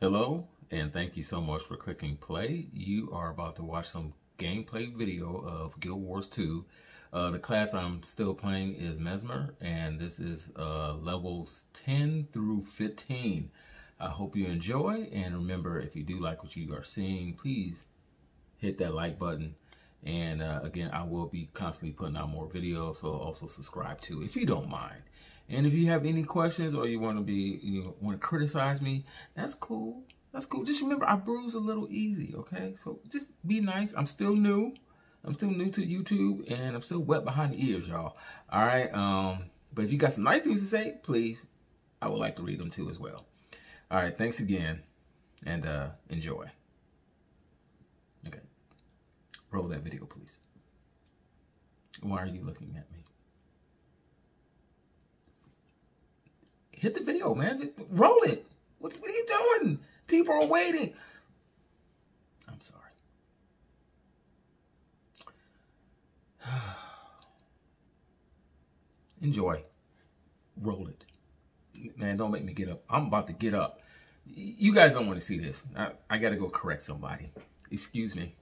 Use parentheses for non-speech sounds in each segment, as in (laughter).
Hello, and thank you so much for clicking play. You are about to watch some gameplay video of Guild Wars 2. Uh, the class I'm still playing is Mesmer, and this is uh, levels 10 through 15. I hope you enjoy, and remember, if you do like what you are seeing, please hit that like button. And uh, again, I will be constantly putting out more videos, so also subscribe to if you don't mind. And if you have any questions or you want to be, you want to criticize me, that's cool. That's cool. Just remember, I bruise a little easy, okay? So just be nice. I'm still new. I'm still new to YouTube, and I'm still wet behind the ears, y'all. All right. Um, but if you got some nice things to say, please, I would like to read them too as well. All right. Thanks again, and uh, enjoy. Okay. Roll that video, please. Why are you looking at me? Hit the video, man. Just roll it. What, what are you doing? People are waiting. I'm sorry. (sighs) Enjoy. Roll it. Man, don't make me get up. I'm about to get up. You guys don't want to see this. I, I got to go correct somebody. Excuse me.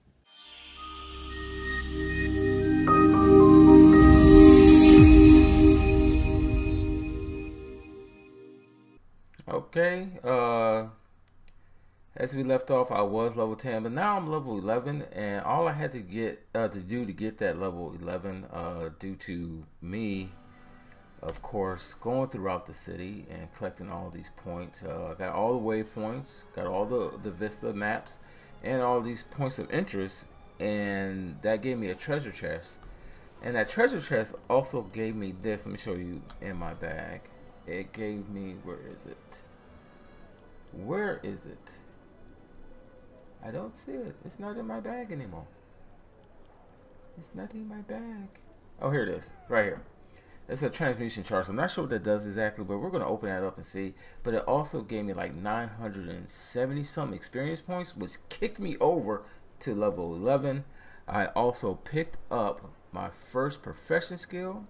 Okay, uh, as we left off, I was level 10, but now I'm level 11, and all I had to get uh, to do to get that level 11, uh, due to me, of course, going throughout the city and collecting all these points. Uh, got all the waypoints, got all the the Vista maps, and all these points of interest, and that gave me a treasure chest. And that treasure chest also gave me this. Let me show you in my bag. It gave me where is it? Where is it? I don't see it. It's not in my bag anymore. It's not in my bag. Oh, here it is. Right here. It's a transmutation chart. I'm not sure what that does exactly, but we're going to open that up and see. But it also gave me like 970 some experience points, which kicked me over to level 11. I also picked up my first profession skill,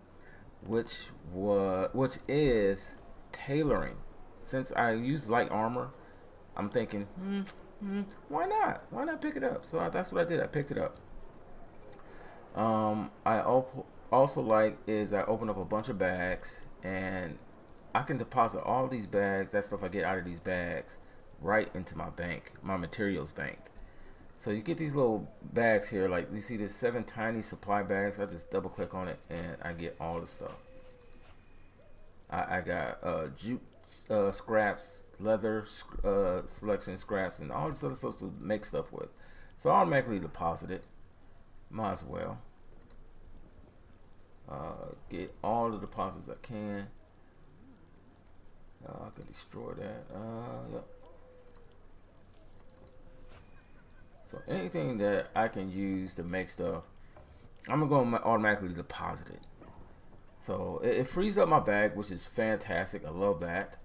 which was which is tailoring since I use light armor, I'm thinking, hmm, hmm, why not? Why not pick it up? So I, that's what I did. I picked it up. Um, I also like is I open up a bunch of bags and I can deposit all these bags, that stuff I get out of these bags, right into my bank, my materials bank. So you get these little bags here, like you see there's seven tiny supply bags. I just double click on it and I get all the stuff. I, I got uh, jute uh, scraps, leather uh, selection scraps, and all this other stuff to make stuff with. So automatically deposit it. Might as well. Uh, get all the deposits I can. Uh, I can destroy that. Uh, yep. So anything that I can use to make stuff, I'm gonna go automatically deposit it. So it, it, frees up my bag, which is fantastic. I love that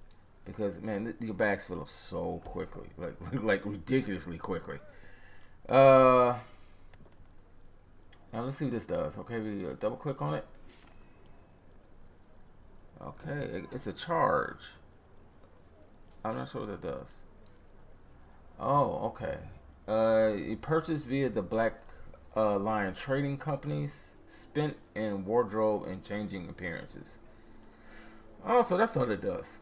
because man, your bags fill up so quickly, (laughs) like like ridiculously quickly. Uh, now let's see what this does. Okay, we uh, double click on it. Okay, it's a charge. I'm not sure what that does. Oh, okay. Uh, you purchased via the Black uh, Lion Trading Companies spent in wardrobe and changing appearances. Oh, so that's all it does.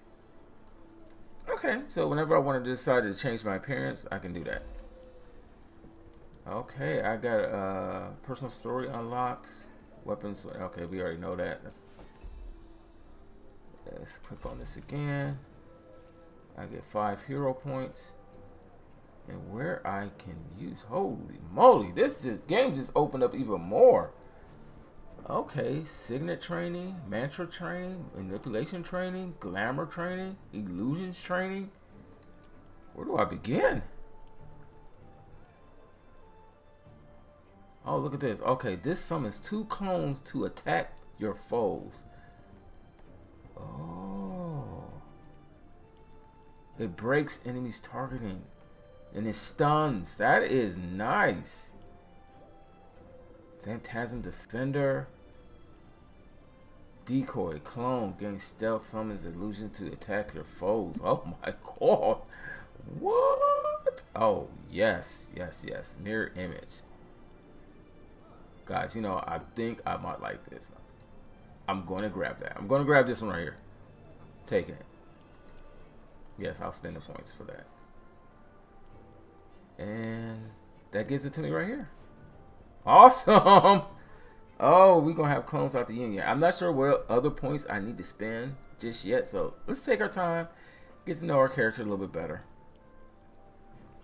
Okay, so whenever I want to decide to change my appearance, I can do that. Okay, I got a uh, personal story unlocked. Weapons, okay, we already know that. Let's, let's click on this again. I get five hero points. And where I can use, holy moly, this just game just opened up even more. Okay, signet training, mantra training, manipulation training, glamour training, illusions training. Where do I begin? Oh, look at this. Okay, this summons two clones to attack your foes. Oh. It breaks enemies targeting. And it stuns. That is nice. Phantasm Defender. Decoy, clone, gain stealth, summons illusion to attack your foes. (laughs) Oh my god. What? Oh, yes, yes, yes. Mirror image. Guys, you know, I think I might like this. I'm going to grab that. I'm going to grab this one right here. Taking it. Yes, I'll spend the points for that. And that gives it to me right here. Awesome. (laughs) Oh, we're going to have clones out the union. I'm not sure what other points I need to spend just yet. So let's take our time. Get to know our character a little bit better.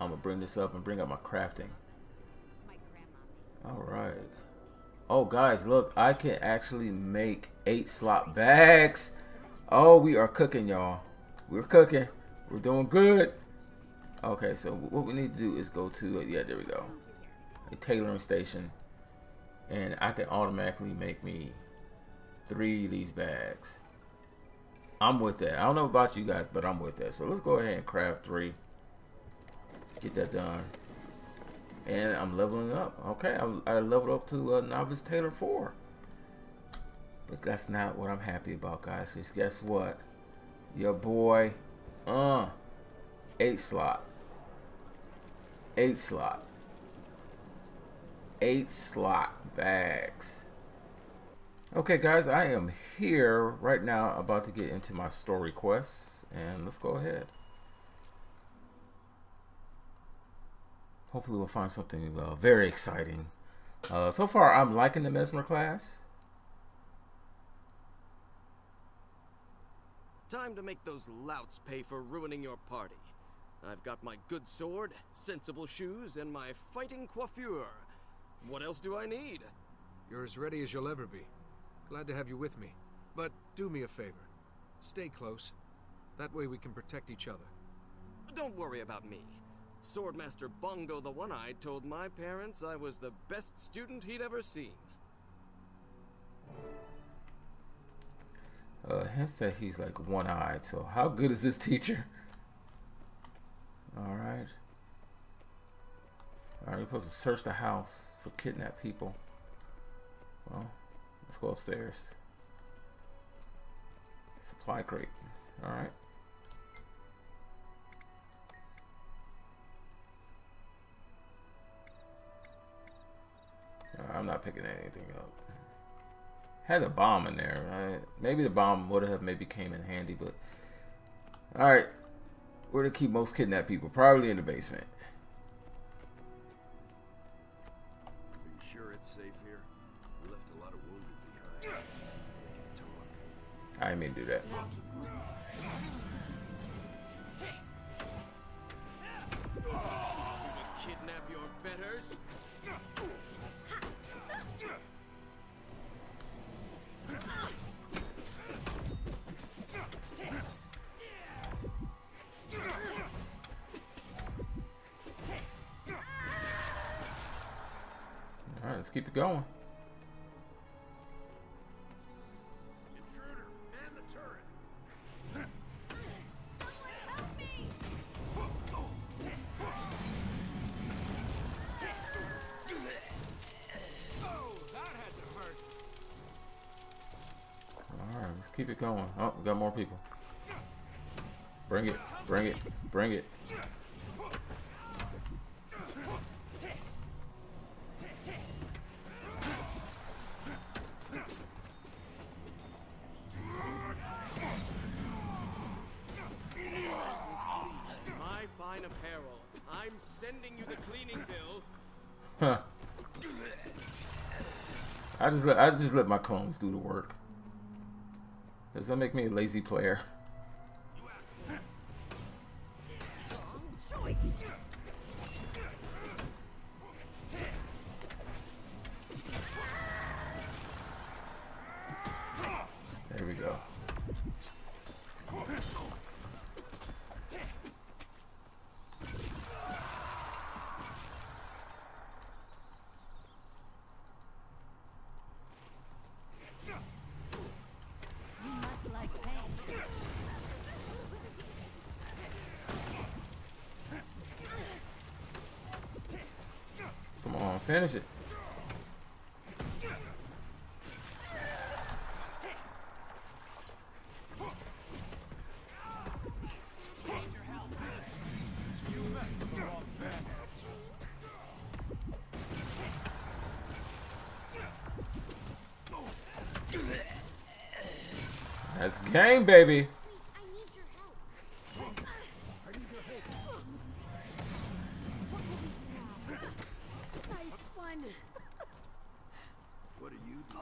I'm going to bring this up and bring up my crafting. All right. Oh, guys, look. I can actually make eight slot bags. Oh, we are cooking, y'all. We're cooking. We're doing good. Okay, so what we need to do is go to, yeah, there we go. A tailoring station and I can automatically make me three of these bags. I'm with that. I don't know about you guys, but I'm with that. So let's go ahead and craft three. Get that done. And I'm leveling up. Okay, I, I leveled up to uh, Novice Tailor 4. But that's not what I'm happy about, guys. Because guess what? Your boy, uh, 8 slot. 8 slot eight slot bags. Okay guys, I am here right now about to get into my story quests and let's go ahead. Hopefully we'll find something uh, very exciting. Uh, so far I'm liking the Mesmer class. Time to make those louts pay for ruining your party. I've got my good sword, sensible shoes, and my fighting coiffure. What else do I need? You're as ready as you'll ever be. Glad to have you with me. But do me a favor. Stay close. That way we can protect each other. Don't worry about me. Swordmaster Bongo the One-Eyed told my parents I was the best student he'd ever seen. Uh, hence that he's like one-eyed. So how good is this teacher? All All right, we're supposed to search the house for kidnapped people. Well, let's go upstairs. Supply crate. Alright. Uh, I'm not picking anything up. Had a bomb in there, right? Maybe the bomb would have maybe came in handy, but... Alright. Where to keep most kidnapped people? Probably in the basement. I didn't mean do that. Kidnap your betters? All right, let's keep it going. It going. Oh, we got more people. Bring it, bring it, bring it. My fine apparel. I'm sending you the cleaning bill. Huh. I just let I just let my clones do the work. Does that make me a lazy player?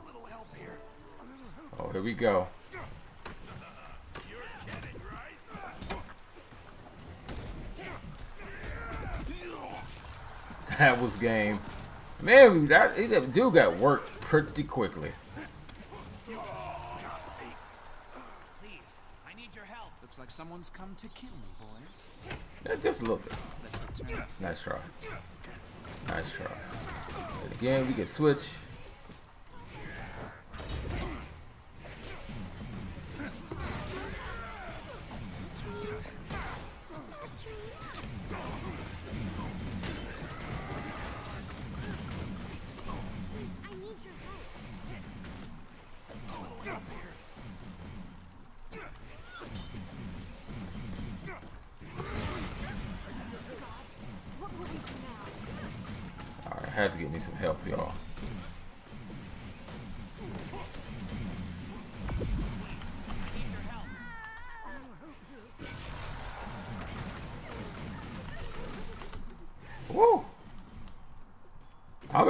Little help. Oh, here we go. (laughs) That was game. Man, that dude got worked pretty quickly. Please, I need your help. Looks like someone's come to kill me, boys. Yeah, just a little bit. Nice try. Nice try. And again, we can switch.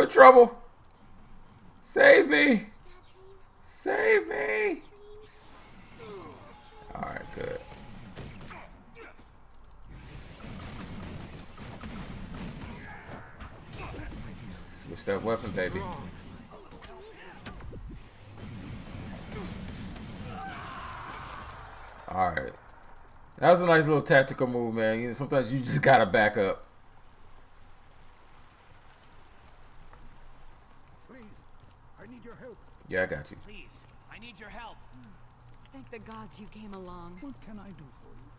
In trouble. Save me! Save me! Alright, good. Switch that weapon, baby. Alright. That was a nice little tactical move, man. You know, sometimes you just gotta back up. Please, I need your help. Yeah, I got you. Please, I need your help. Hmm. Thank the gods you came along. What can I do for you?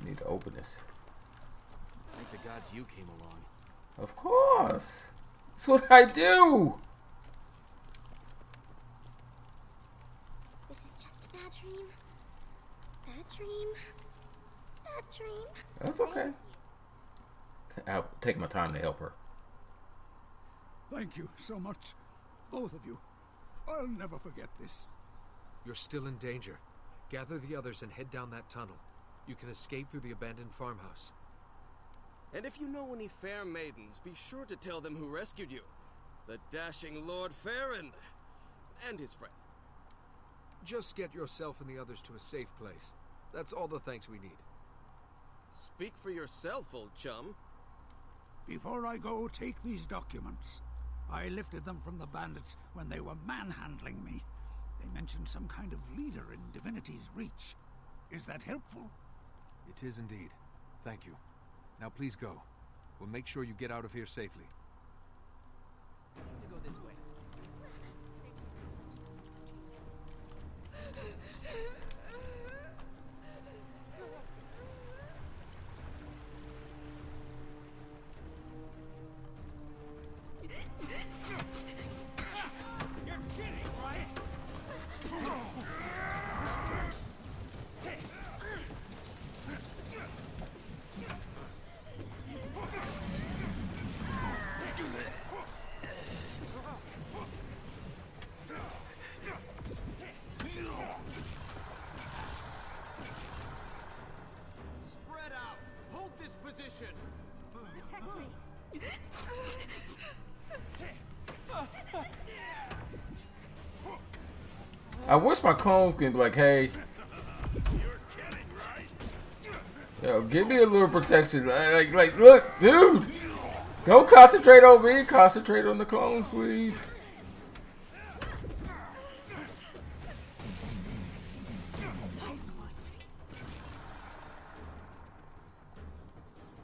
I need to open this. Thank the gods you came along. Of course. That's what I do. This is just a bad dream. Bad dream. Bad dream. That's okay. I'll take my time to help her. Thank you so much, both of you. I'll never forget this. You're still in danger. Gather the others and head down that tunnel. You can escape through the abandoned farmhouse. And if you know any fair maidens, be sure to tell them who rescued you. The dashing Lord Faren. And his friend. Just get yourself and the others to a safe place. That's all the thanks we need. Speak for yourself, old chum. Before I go, take these documents. I lifted them from the bandits when they were manhandling me. They mentioned some kind of leader in Divinity's Reach. Is that helpful? It is indeed. Thank you. Now please go. We'll make sure you get out of here safely. To go this way. I wish my clones could be like, hey. Yo, give me a little protection. Like, like, look, dude. Don't concentrate on me. Concentrate on the clones, please.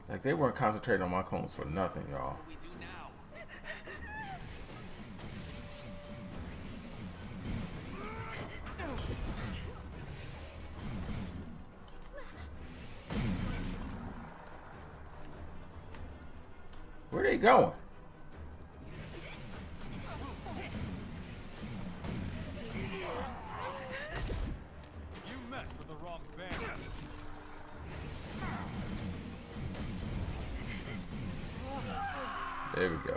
Like, they weren't concentrating on my clones for nothing, y'all. There we go.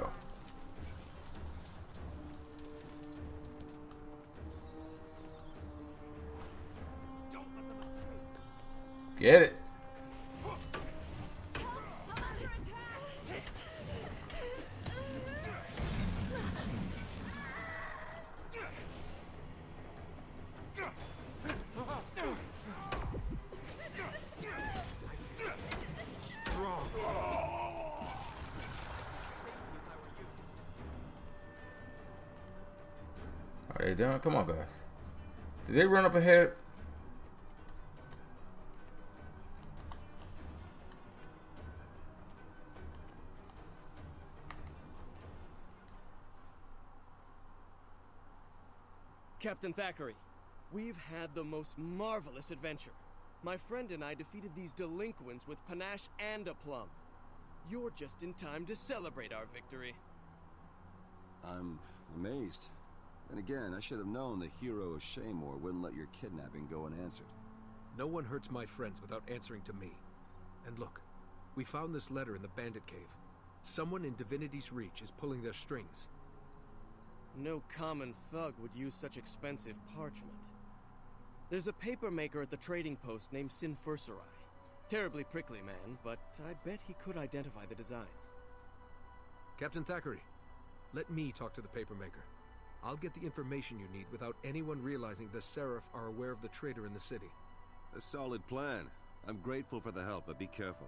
Are they done? Come on, guys. Did they run up ahead? Captain Thackeray, we've had the most marvelous adventure. My friend and I defeated these delinquents with panache and aplomb. You're just in time to celebrate our victory. I'm amazed. Then again, I should have known the hero of Shaemoor wouldn't let your kidnapping go unanswered. No one hurts my friends without answering to me. And look, we found this letter in the bandit cave. Someone in Divinity's Reach is pulling their strings. No common thug would use such expensive parchment. There's a paper maker at the trading post named Sinfurserai. Terribly prickly man, but I bet he could identify the design. Captain Thackeray, let me talk to the papermaker. I'll get the information you need without anyone realizing the Seraph are aware of the traitor in the city. A solid plan. I'm grateful for the help, but be careful.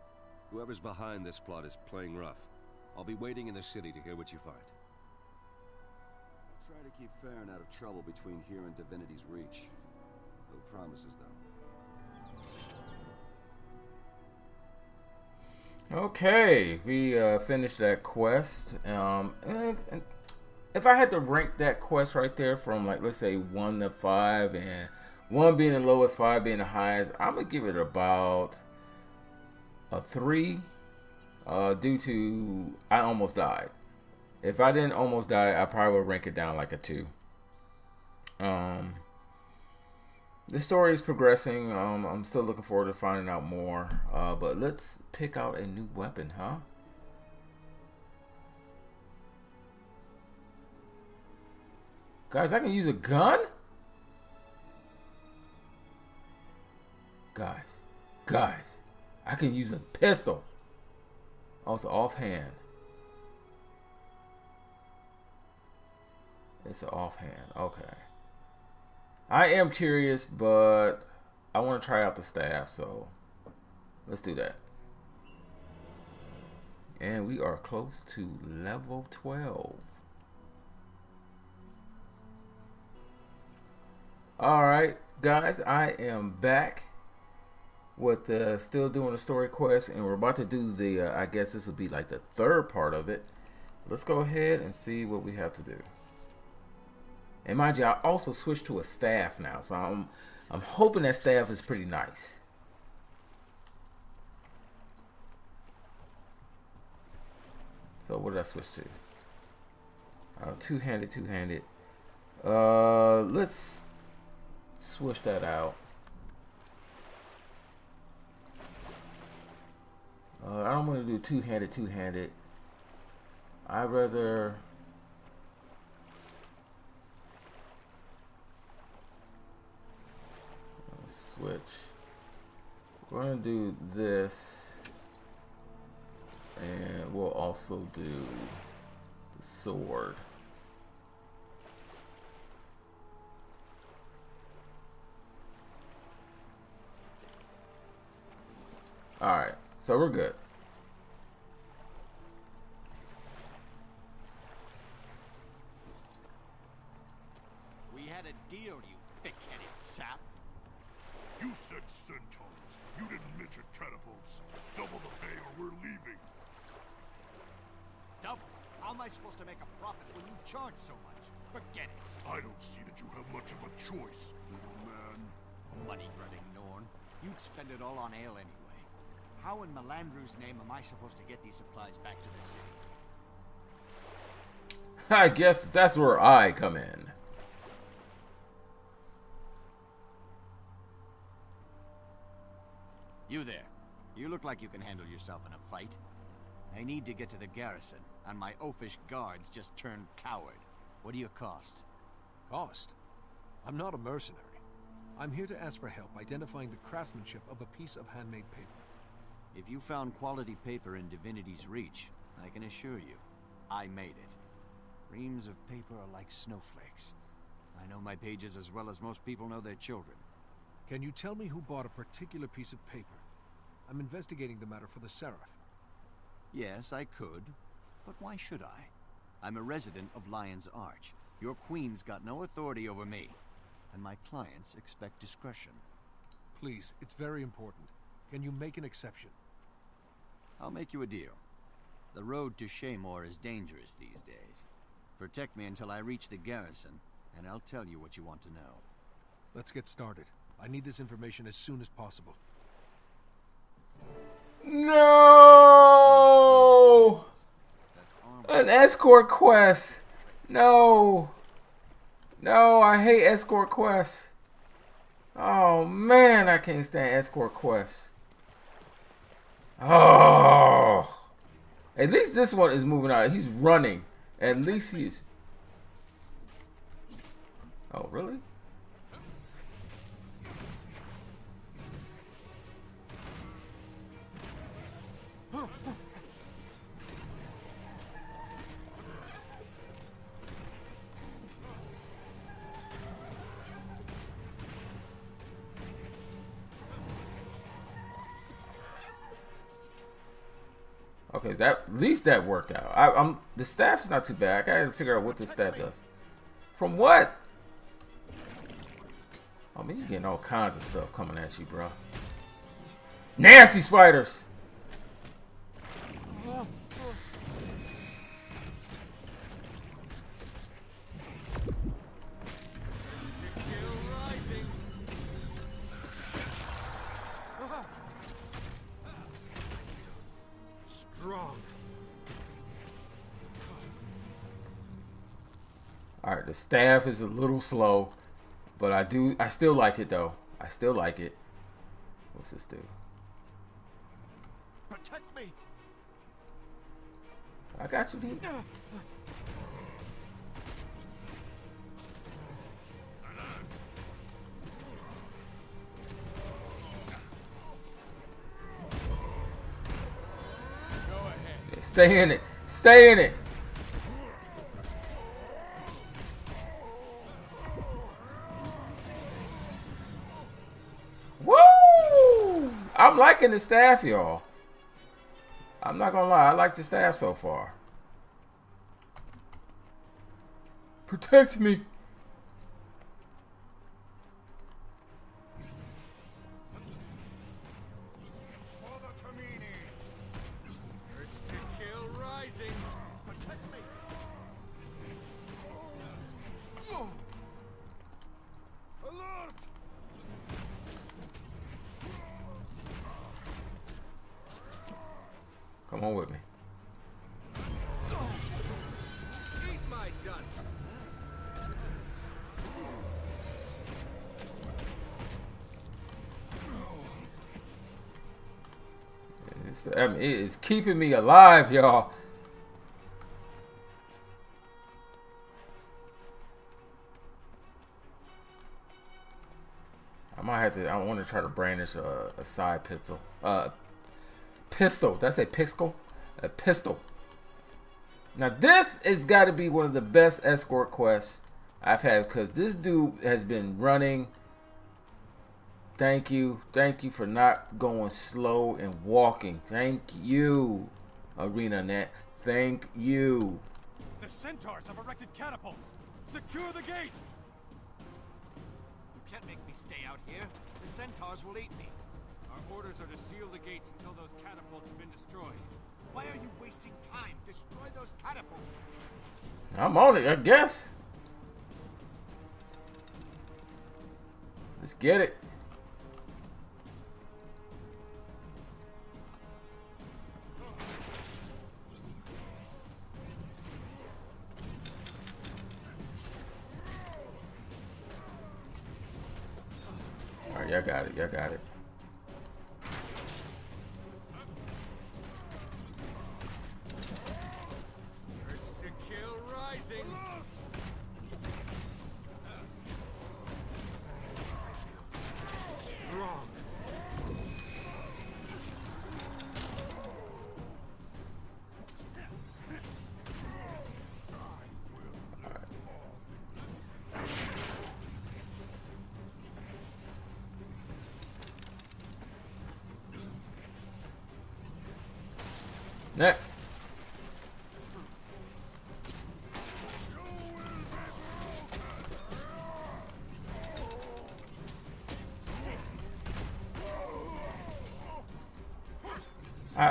Whoever's behind this plot is playing rough. I'll be waiting in the city to hear what you find. I'll try to keep Faren out of trouble between here and Divinity's Reach. No promises, though. Okay, we uh, finished that quest. Um, and, and if I had to rank that quest right there from like let's say one to five, and one being the lowest, five being the highest, I'm gonna give it about a three. Uh, due to I almost died. If I didn't almost die, I probably would rank it down like a two. Um, the story is progressing. Um, I'm still looking forward to finding out more. Uh, but let's pick out a new weapon, huh? Guys, I can use a gun? Guys, guys, I can use a pistol. Also offhand. It's an offhand. Okay. I am curious, but I want to try out the staff, so let's do that. And we are close to level 12. Alright, guys, I am back with the still doing the story quest, and we're about to do the, uh, I guess this would be like the third part of it. Let's go ahead and see what we have to do. And mind you, I also switched to a staff now, so I'm I'm hoping that staff is pretty nice. So what did I switch to? Uh, two-handed, two-handed. Uh, let's switch that out. Uh, I don't want to do two-handed, two-handed. I'd rather switch. We're gonna do this, and we'll also do the sword. Alright, so we're good. We had a deal, you thick-headed sap. You said centaurs. You didn't mention catapults. Double the pay or we're leaving. Double? How am I supposed to make a profit when you charge so much? Forget it. I don't see that you have much of a choice, little man. Money-grubbing Norn. You'd spend it all on ale anyway. How in Melandru's name am I supposed to get these supplies back to the city? I guess that's where I come in. You there. You look like you can handle yourself in a fight. I need to get to the garrison, and my oafish guards just turned coward. What do you cost? Cost? I'm not a mercenary. I'm here to ask for help identifying the craftsmanship of a piece of handmade paper. If you found quality paper in Divinity's Reach, I can assure you, I made it. Reams of paper are like snowflakes. I know my pages as well as most people know their children. Can you tell me who bought a particular piece of paper? I'm investigating the matter for the Seraph. Yes, I could. But why should I? I'm a resident of Lion's Arch. Your queen's got no authority over me. And my clients expect discretion. Please, it's very important. Can you make an exception? I'll make you a deal. The road to Shaemoor is dangerous these days. Protect me until I reach the garrison, and I'll tell you what you want to know. Let's get started. I need this information as soon as possible. No! An escort quest. No. No, I hate escort quests. Oh man, I can't stand escort quests. Oh. At least this one is moving out. He's running. At least he's. Oh, really? Okay, that at least that worked out. I, am the staff's not too bad. I gotta figure out what the staff does. From what? Oh man, you getting all kinds of stuff coming at you, bro. Nasty spiders. Staff is a little slow, but I do. I still like it though. I still like it. What's this do? Protect me. I got you, dude. Stay in it. Stay in it. The staff, y'all. I'm not gonna lie, I like the staff so far. Protect me. I mean, it is keeping me alive, y'all. I might have to. I want to try to brandish a, a side pistol. Uh, pistol. Did I say pistol? A pistol. Now this has got to be one of the best escort quests I've had because this dude has been running. Thank you, thank you for not going slow and walking. Thank you, ArenaNet. Thank you. The centaurs have erected catapults. Secure the gates. You can't make me stay out here. The centaurs will eat me. Our orders are to seal the gates until those catapults have been destroyed. Why are you wasting time? Destroy those catapults. I'm on it, I guess. Let's get it. Y'all got it. Y'all got it.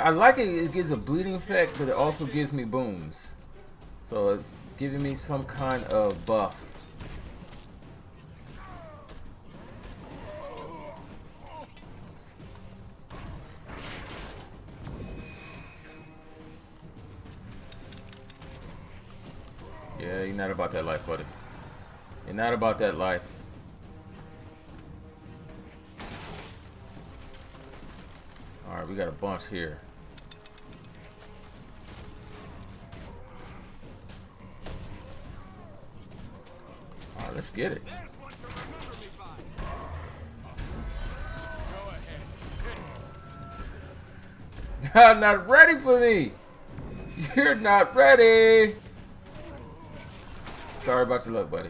I, like it. It gives a bleeding effect, but it also gives me booms. So it's giving me some kind of buff. Yeah, you're not about that life, buddy. You're not about that life. Alright, we got a bunch here. Let's get it. You're (laughs) not ready for me! (laughs) You're not ready! Sorry about your luck, buddy.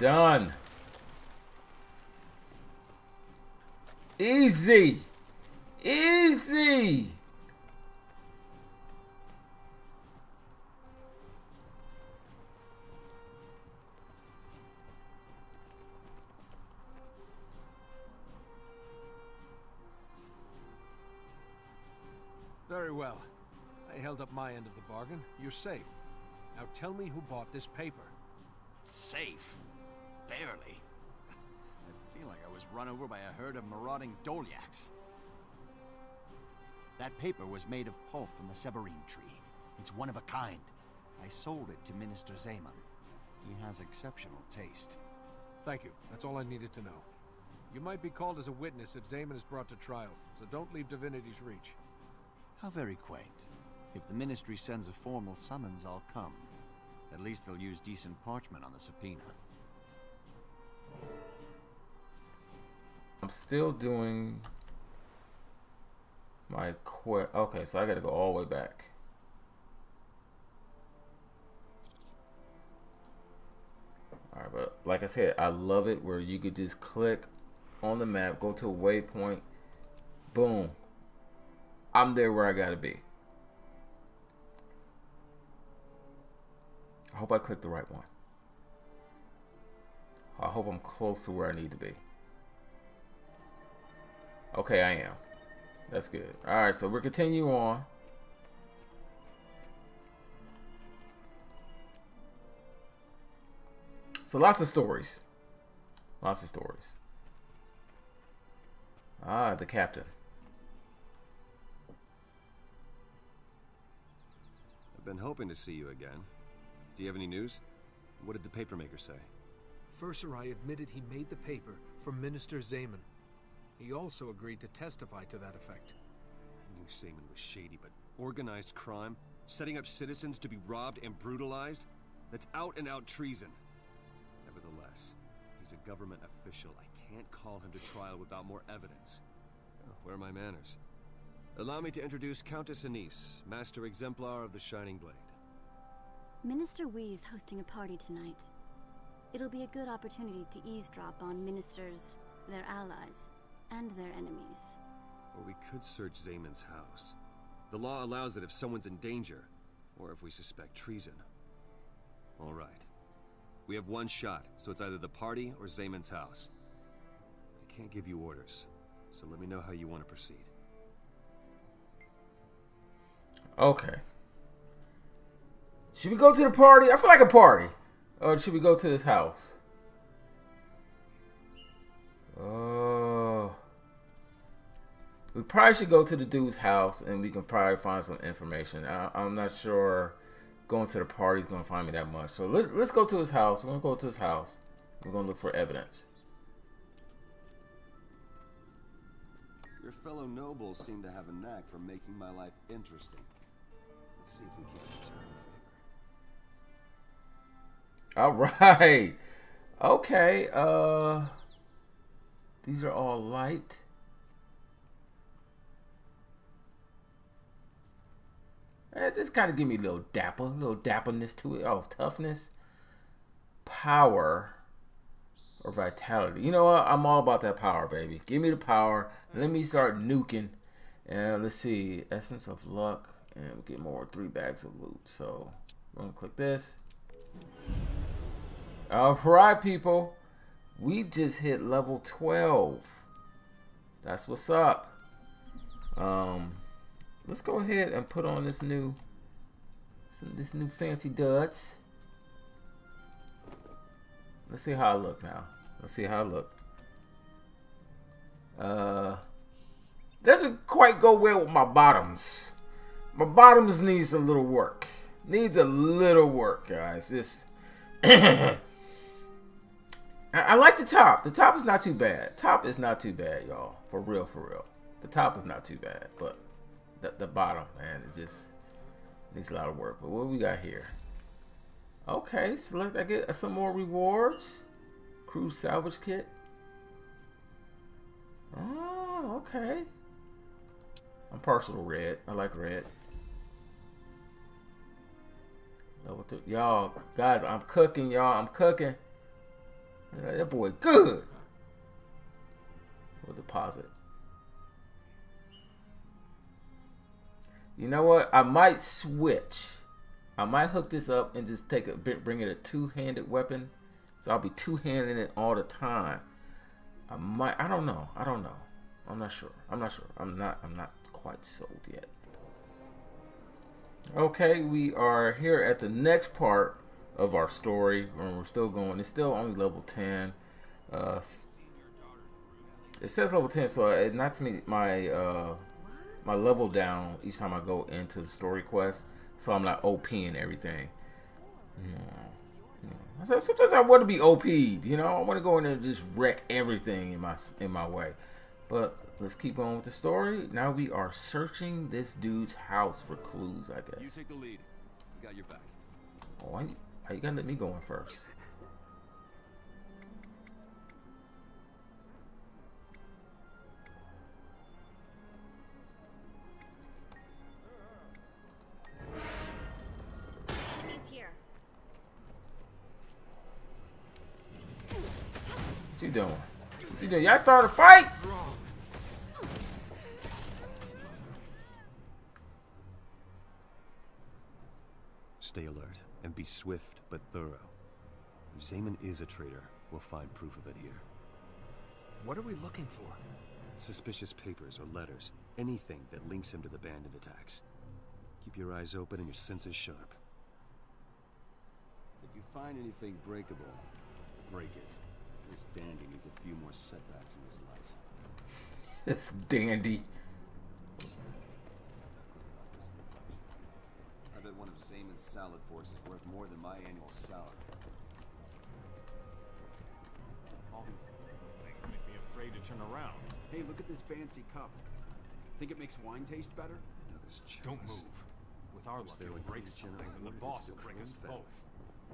Done. Easy. Easy. Very well. I held up my end of the bargain. You're safe. Now tell me who bought this paper. Safe? Barely. I feel like I was run over by a herd of marauding Dolyaks. That paper was made of pulp from the Severine tree. It's one of a kind. I sold it to Minister Zaman. He has exceptional taste. Thank you. That's all I needed to know. You might be called as a witness if Zaman is brought to trial, so don't leave Divinity's reach. How very quaint. If the Ministry sends a formal summons, I'll come. At least they'll use decent parchment on the subpoena. I'm still doing my quest. Okay, so I gotta go all the way back. Alright, but like I said, I love it where you could just click on the map, go to a waypoint, boom. I'm there where I gotta be. I hope I clicked the right one. I hope I'm close to where I need to be. Okay, I am. That's good. Alright, so we're continue on. So lots of stories. Lots of stories. Ah, the captain. I've been hoping to see you again. Do you have any news? What did the papermaker say? Furserai admitted he made the paper for Minister Zaman. He also agreed to testify to that effect. I knew Zaman was shady, but organized crime? Setting up citizens to be robbed and brutalized? That's out-and-out treason. Nevertheless, he's a government official. I can't call him to trial without more evidence. Oh, where are my manners? Allow me to introduce Countess Anise, Master Exemplar of the Shining Blade. Minister Wee's hosting a party tonight. It'll be a good opportunity to eavesdrop on ministers, their allies, and their enemies. Or we could search Zaman's house. The law allows it if someone's in danger, or if we suspect treason. All right. We have one shot, so it's either the party or Zaman's house. I can't give you orders, so let me know how you want to proceed. Okay. Should we go to the party? I feel like a party. Or should we go to his house? Oh. We probably should go to the dude's house and we can probably find some information. I, am not sure going to the party is going to find me that much. So let's, let's go to his house. We're going to go to his house. We're going to look for evidence. Your fellow nobles seem to have a knack for making my life interesting. Let's see if we can return the favor. All (laughs) right. Okay. Uh, these are all light. Eh, This kind of give me a little dapper, a little dapperness to it. Oh, toughness, power, or vitality. You know what? I'm all about that power, baby. Give me the power. Let me start nuking. And let's see, essence of luck, and we get more three bags of loot. So I'm gonna click this. All right, people. We just hit level 12. That's what's up. Um, let's go ahead and put on this new, this new fancy duds. Let's see how I look now. Let's see how I look. Uh, doesn't quite go well with my bottoms. My bottoms needs a little work. Needs a little work, guys. It's (coughs) I, I like the top. The top is not too bad. Top is not too bad, y'all. For real, for real. The top is not too bad, but the, the bottom, man, it just needs a lot of work. But what we got here? Okay, select. I get some more rewards. Crude salvage kit. Oh, okay. I'm partial to red. I like red. Level. Y'all, guys, I'm cooking, y'all. I'm cooking. That boy good. We'll deposit. You know what? I might switch. I might hook this up and just take a bit, bring it a two-handed weapon. So I'll be two-handing it all the time. I might. I don't know. I don't know. I'm not sure. I'm not sure. I'm not. I'm not quite sold yet. Okay, we are here at the next part of our story, and we're still going. It's still only level 10. Uh, it says level 10, so it knocks me my uh, my level down each time I go into the story quest, so I'm not OP and everything. Yeah. Yeah. So sometimes I want to be OP'd, you know. I want to go in there and just wreck everything in my in my way. But let's keep going with the story. Now we are searching this dude's house for clues, I guess. You take the lead. We got your back. Oh, why you, why you gotta let me go in first? What you doing? What you doing? Y'all started a fight? Stay alert and be swift but thorough. If Zamon is a traitor, we'll find proof of it here. What are we looking for? Suspicious papers or letters, anything that links him to the bandit attacks. Keep your eyes open and your senses sharp. If you find anything breakable, break it. This dandy needs a few more setbacks in his life. This dandy. I bet one of Zamon's salad forks is worth more than my annual salary. All these things make me afraid to turn around. Hey, look at this fancy cup. Think it makes wine taste better? No, this Don't move. With our luck, there you'll break origin something, and the related boss will the break us Krim family? both.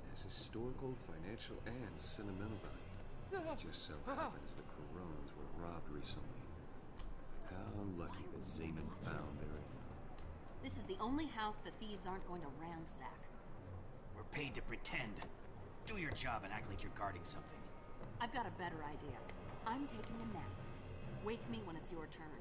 It has historical, financial, and sentimental value. It just so happens the Corones were robbed recently. How lucky that Zamon found their This is the only house the thieves aren't going to ransack. We're paid to pretend. Do your job and act like you're guarding something. I've got a better idea. I'm taking a nap. Wake me when it's your turn.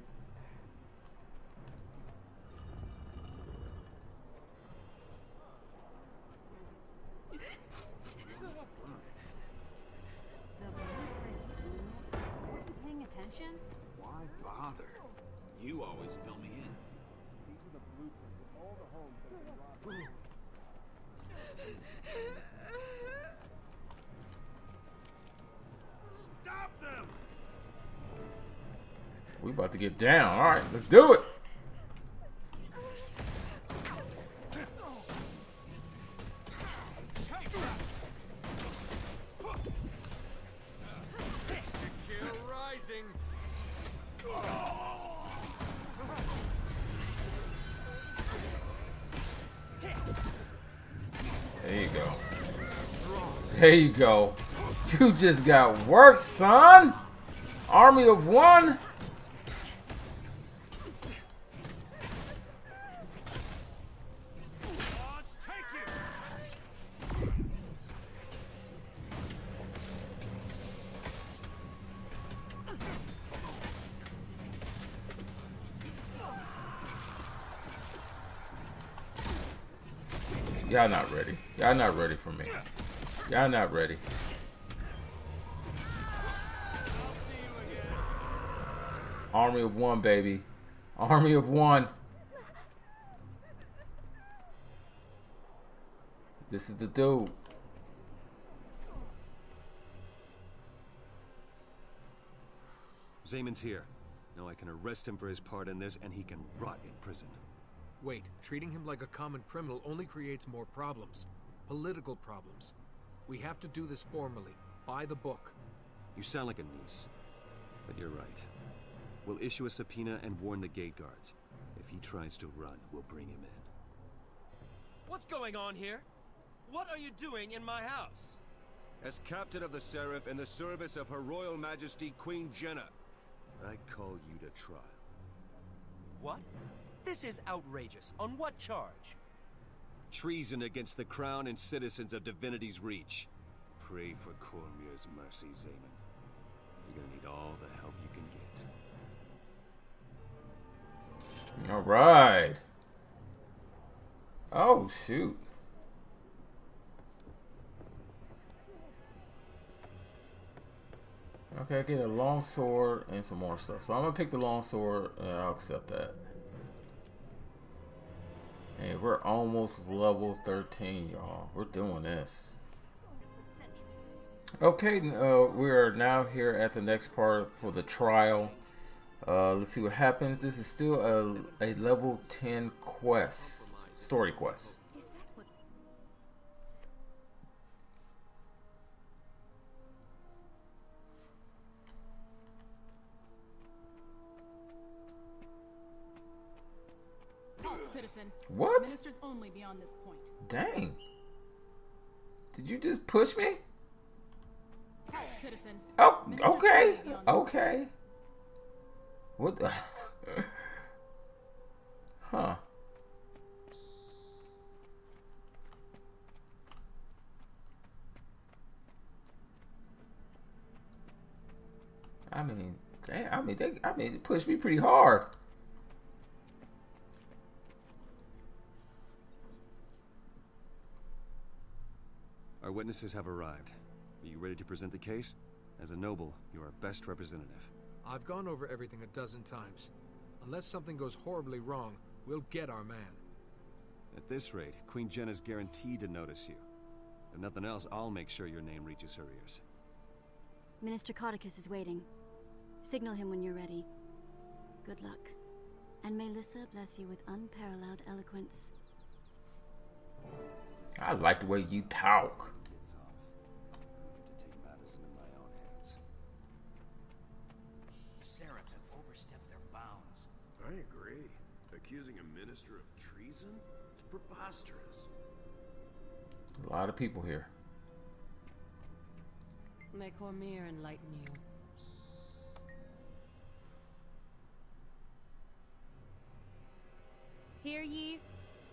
Paying attention? Why bother? You always fill me in. Stop them! We about to get down. All right, let's do it. There you go. You just got worked, son! Army of one? Y'all not ready. Y'all not ready for me. Y'all not ready. Army of one, baby. Army of one. This is the dude. Zamon's here. Now I can arrest him for his part in this, and he can rot in prison. Wait, treating him like a common criminal only creates more problems. Political problems. We have to do this formally, by the book. You sound like a niece. But you're right. We'll issue a subpoena and warn the gate guards. If he tries to run, we'll bring him in. What's going on here? What are you doing in my house? As captain of the Seraph in the service of Her Royal Majesty Queen Jennah, I call you to trial. What? This is outrageous. On what charge? Treason against the crown and citizens of Divinity's Reach. Pray for Kormir's mercy, Zamon. You're gonna need all the help you can get. All right. Oh, shoot. Okay, I get a long sword and some more stuff. So I'm gonna pick the long sword and I'll accept that. Hey, we're almost level 13, y'all. We're doing this. Okay, uh, we are now here at the next part for the trial. Uh, let's see what happens. This is still a, a level 10 quest, story quest. Citizen. What? Ministers only beyond this point. Dang. Did you just push me? Halt, citizen. Oh, Ministers okay. only beyond this Okay. What the? (laughs) huh. I mean, damn, I mean, they, I mean, they pushed me pretty hard. Witnesses have arrived. Are you ready to present the case? As a noble, you are our best representative. I've gone over everything a dozen times. Unless something goes horribly wrong, we'll get our man. At this rate, Queen Jennah's guaranteed to notice you. If nothing else, I'll make sure your name reaches her ears. Minister Caudecus is waiting. Signal him when you're ready. Good luck. And may Lyssa bless you with unparalleled eloquence. I like the way you talk. Accusing a minister of treason? It's preposterous. A lot of people here. May Kormir enlighten you. Hear ye?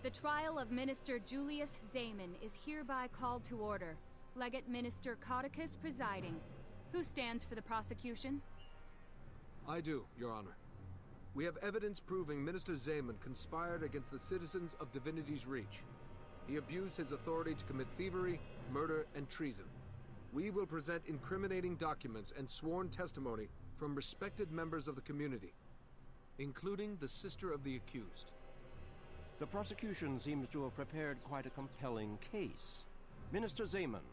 The trial of Minister Julius Zamon is hereby called to order. Legate Minister Caudecus presiding. Who stands for the prosecution? I do, Your Honor. We have evidence proving Minister Zamon conspired against the citizens of Divinity's Reach. He abused his authority to commit thievery, murder, and treason. We will present incriminating documents and sworn testimony from respected members of the community, including the sister of the accused. The prosecution seems to have prepared quite a compelling case. Minister Zamon,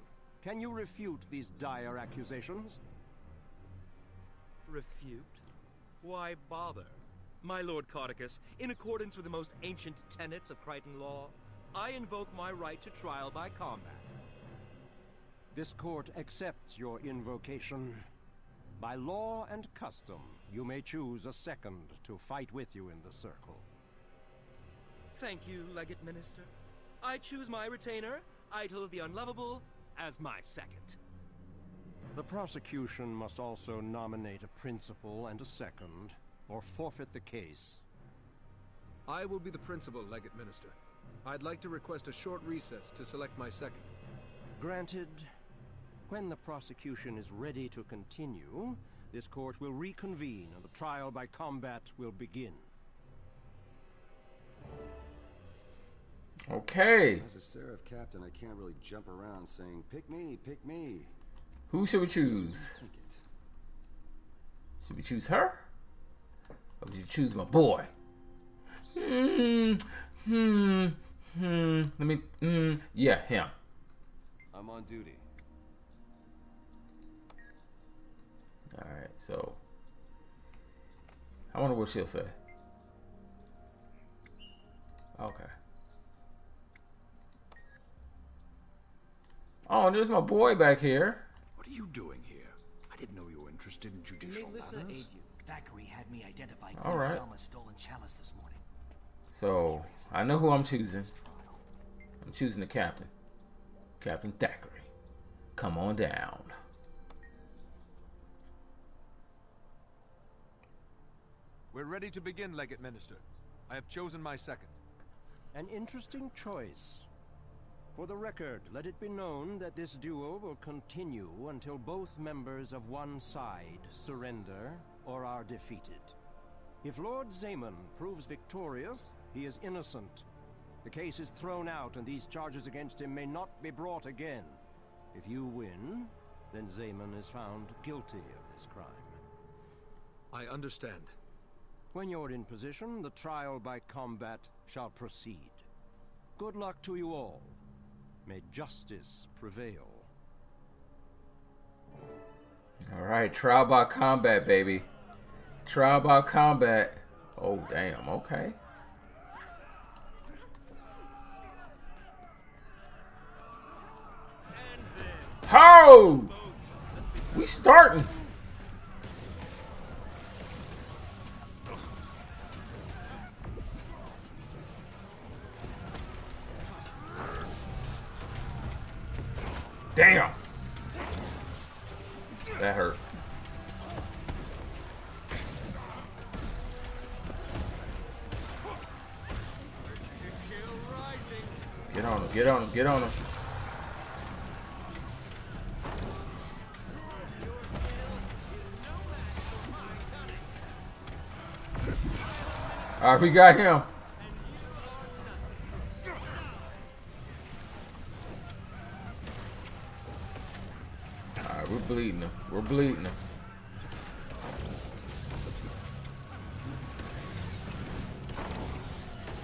can you refute these dire accusations? Refute? Why bother? My Lord Caudecus, in accordance with the most ancient tenets of Krytan law, I invoke my right to trial by combat. This court accepts your invocation. By law and custom, you may choose a second to fight with you in the circle. Thank you, Legate Minister. I choose my retainer, Idol of the Unlovable, as my second. The prosecution must also nominate a principal and a second, or forfeit the case. I will be the principal, Legate Minister. I'd like to request a short recess to select my second. Granted. When the prosecution is ready to continue, this court will reconvene and the trial by combat will begin. Okay. As a Seraph captain, I can't really jump around saying, pick me, pick me. Who should we choose? Should we choose her? Or should we choose my boy? Hmm. Hmm. Hmm. Let me. Hmm. Yeah, him. I'm on duty. Alright, so. I wonder what she'll say. Okay. Oh, and there's my boy back here. What are you doing here? I didn't know you were interested in judicial Melissa matters. aid you. Thackeray had me identify All Queen right. Selma's stolen chalice this morning. So, I know who I'm choosing. I'm choosing the captain. Captain Thackeray. Come on down. We're ready to begin, Legate Minister. I have chosen my second. An interesting choice. For the record, let it be known that this duel will continue until both members of one side surrender or are defeated. If Lord Zamon proves victorious, he is innocent. The case is thrown out and these charges against him may not be brought again. If you win, then Zamon is found guilty of this crime. I understand. When you're in position, the trial by combat shall proceed. Good luck to you all. May justice prevail. All right, trial by combat, baby. Trial by combat. Oh, damn. Okay. Ho! We starting. Damn. That hurt. Get on him, get on him, get on him. Alright, we got him. Alright, we're bleeding him. We're bleeding.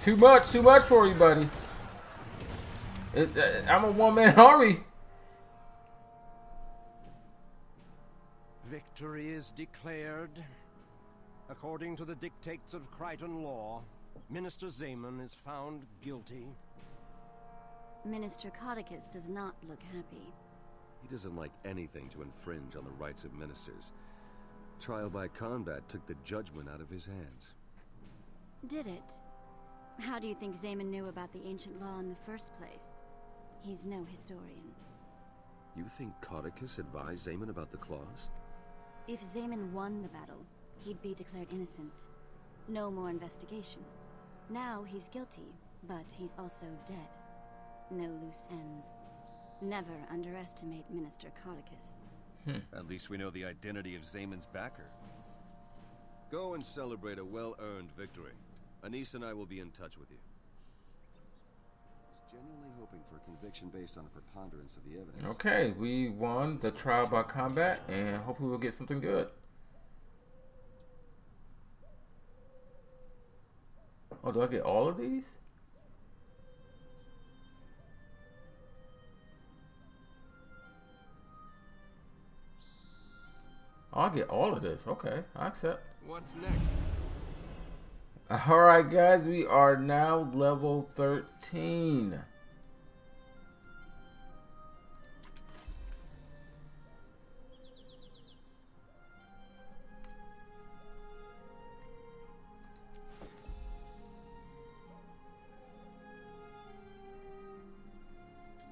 Too much, too much for you, buddy. It, uh, I'm a one-man (laughs) army. Victory is declared. According to the dictates of Krytan law, Minister Zamon is found guilty. Minister Caudecus does not look happy. He doesn't like anything to infringe on the rights of ministers. Trial by combat took the judgment out of his hands. Did it? How do you think Zamon knew about the ancient law in the first place? He's no historian. You think Caudecus advised Zamon about the clause? If Zamon won the battle, he'd be declared innocent. No more investigation. Now he's guilty, but he's also dead. No loose ends. Never underestimate Minister Caudecus. Hmm. At least we know the identity of Zamon's backer. Go and celebrate a well-earned victory. Anise and I will be in touch with you. I was genuinely hoping for a conviction based on a preponderance of the evidence. Okay, we won the trial by combat, and hopefully we'll get something good. Oh, do I get all of these? Oh, I get all of this. Okay, I accept. What's next? Alright, guys, we are now level 13.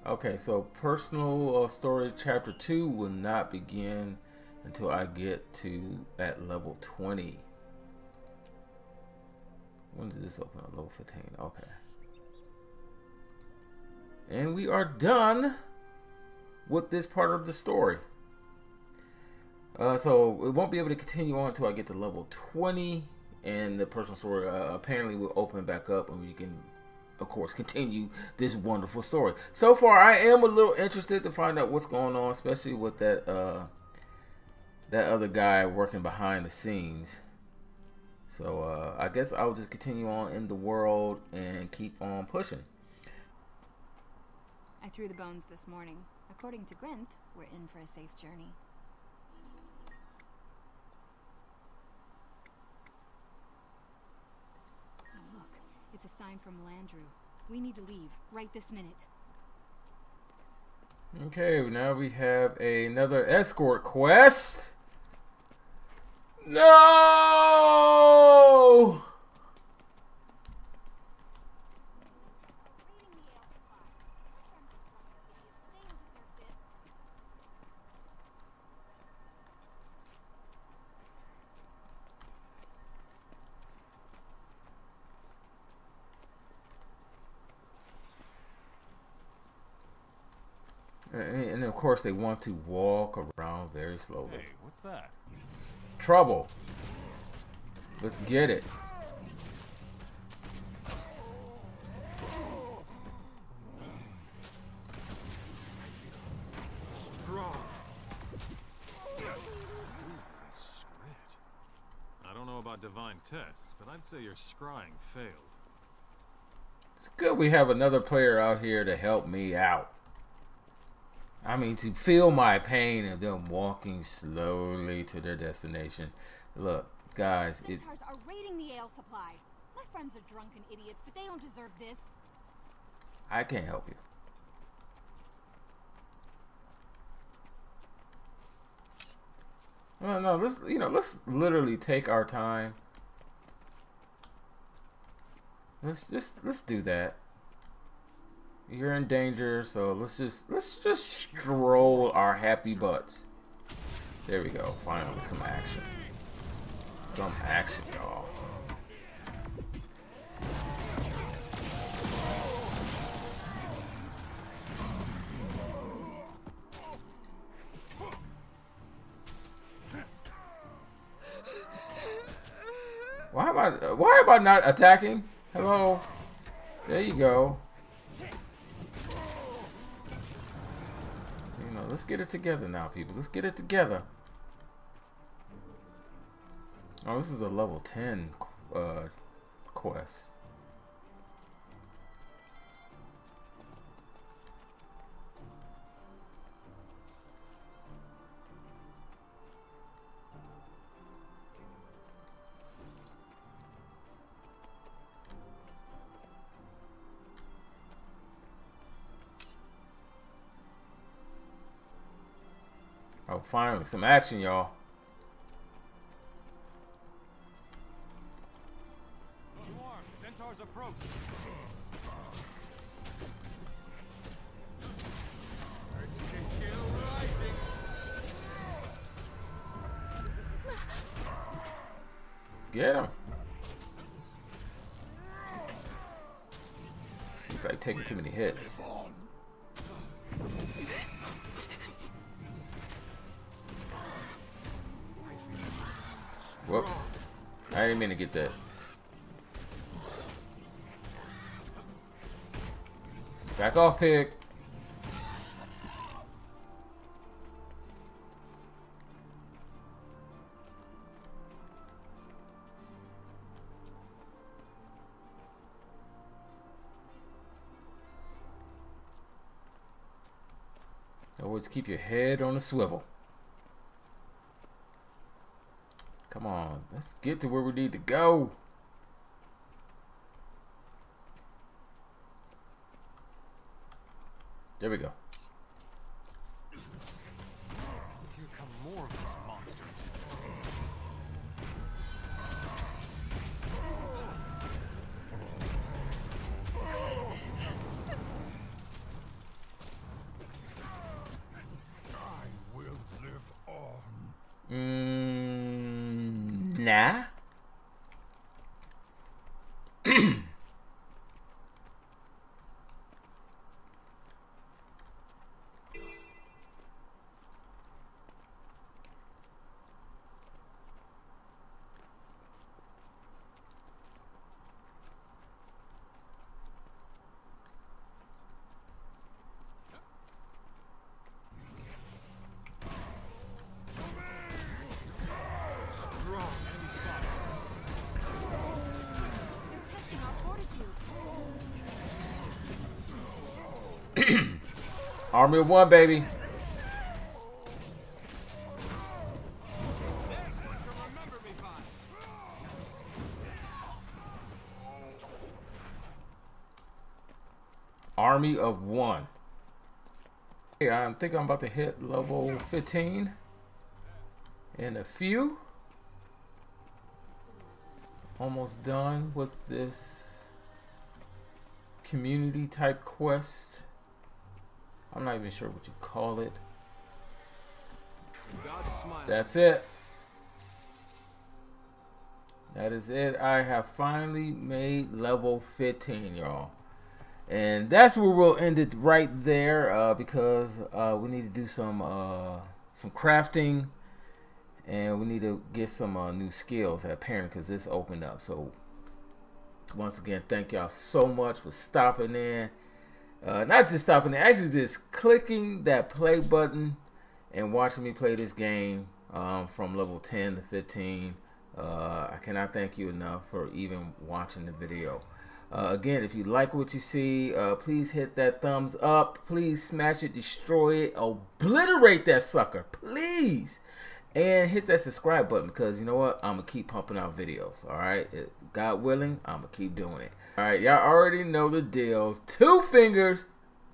Okay, so personal uh, story chapter 2 will not begin until I get to at level 20. When did this open up? Level 15. Okay. And we are done with this part of the story. Uh, so we won't be able to continue on until I get to level 20. And the personal story uh, apparently will open back up and we can of course, continue this wonderful story. So far, I am a little interested to find out what's going on, especially with that uh, that other guy working behind the scenes. So uh, I guess I'll just continue on in the world and keep on pushing. I threw the bones this morning. According to Grenth, we're in for a safe journey. Look, it's a sign from Landrew. We need to leave right this minute. Okay, now we have another escort quest. No! And of course, they want to walk around very slowly. Hey, what's that? Trouble. Let's get it. Strong. I don't know about divine tests, but I'd say your scrying failed. It's good we have another player out here to help me out. I mean, to feel my pain of them walking slowly to their destination. Look, guys, it, are raiding the ale supply. My friends are drunken idiots, but they don't deserve this. I can't help you. No, no, let's you know, let's literally take our time. Let's just let's do that. You're in danger, so let's just let's just stroll our happy butts. There we go. Finally, some action. Some action, y'all. Why am I why am I not attacking? Hello? There you go. You know, let's get it together now, people. Let's get it together. Oh, this is a level 10 uh, quest. Finally, some action, y'all. Centaurs approach. Urgent kill rising. Get him. He's like taking too many hits. Whoops. I didn't mean to get that. Back off, pig. Always keep your head on a swivel. Come on, let's get to where we need to go. There we go. Here come more of these monsters. I will live on. Mm, nah. testing our fortitude. Army of one, baby. Army of one. Hey, I think I'm about to hit level 15 in a few. Almost done with this community type quest. I'm not even sure what you call it. That's it. That is it. I have finally made level 15, y'all. And that's where we'll end it right there uh, because uh, we need to do some uh, some crafting and we need to get some uh, new skills at Parent because this opened up. So once again, thank y'all so much for stopping in. Uh, not just stopping in, actually just clicking that play button and watching me play this game um, from level 10 to 15. Uh, I cannot thank you enough for even watching the video. Uh, again, if you like what you see, uh, please hit that thumbs up. Please smash it, destroy it, obliterate that sucker, please. And hit that subscribe button because you know what? I'm going to keep pumping out videos, all right? God willing, I'm going to keep doing it. All right, y'all already know the deal. Two fingers.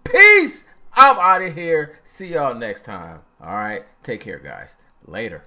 Peace. I'm out of here. See y'all next time. All right, take care, guys. Later.